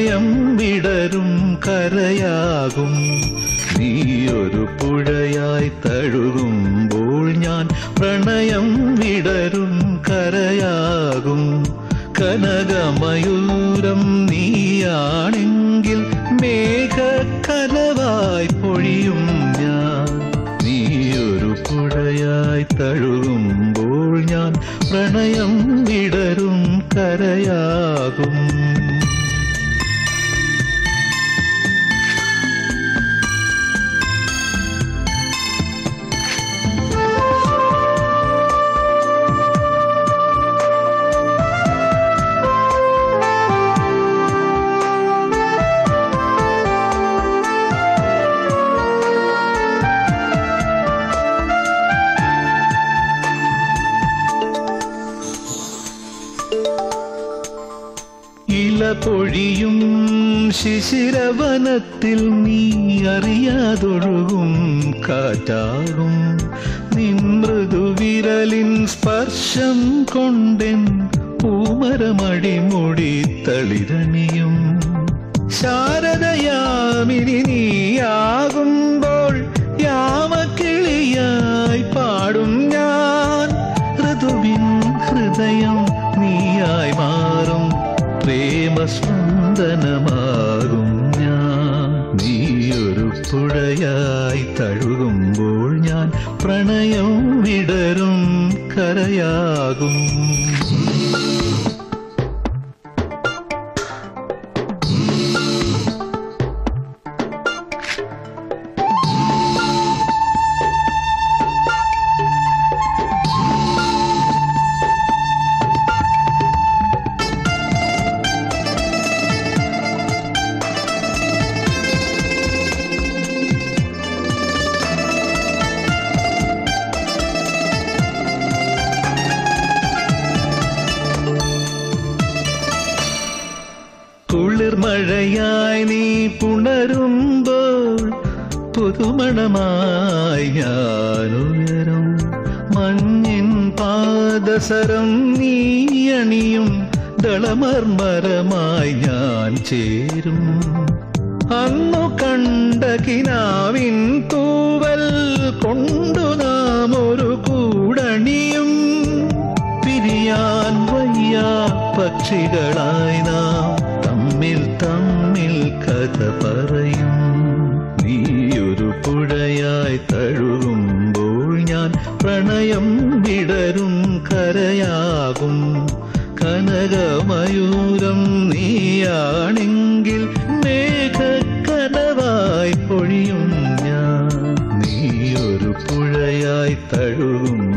വിടരും കരയാകും. നീ ഒരു പുഴയായി തഴുകുമ്പോൾ ഞാൻ പ്രണയം വിടരും കരയാകും. കനകമയൂരം നീയാണെങ്കിൽ മേഘക്കലവായി പൊഴിയും ഞാൻ. നീ ഒരു പുഴയായി തഴുകുമ്പോൾ ഞാൻ പ്രണയം വിടരും കരയാകും. പൊഴിയും ശിശിരവനത്തിൽ നീ അറിയാതൊഴുകും കാറ്റാകും. നിൻ മൃദുവിരലിൻ സ്പർശം കൊണ്ടെൻ പൂമരമടിമുടി തളിരണിയും. ശാരദയാമിനി നീയാകുമ്പോൾ യാമക്കിളിയായി പാടും ഞാൻ. ഋതുവിൻ ഹൃദയം പ്രേമസ്പന്ദനമാകും ഞാൻ. നീയൊരു പുഴയായി തഴുകുമ്പോൾ ഞാൻ പ്രണയം വിടരും കരയാകും. കുളിർമഴയായി നീ പുണരുമ്പോൾ പുതുമണമായി മഞ്ഞിൻ പാദസരം നീ അണിയും. ദളമർമരമായി ഞാൻ ചേരും. അന്നു കണ്ട കിനാവിൻ തൂവൽ കൊണ്ടു നാം ഒരു കൂടണിയും. പിരിയാൻ വയ്യാ പക്ഷികളായി നാം ഞാൻ പ്രണയം വിടരും കരയാകും. കനകമയൂരം നീയാണെങ്കിൽ മേഘക്കനവായി പൊഴിയും ഞാൻ. നീയൊരു പുഴയായി തഴുകും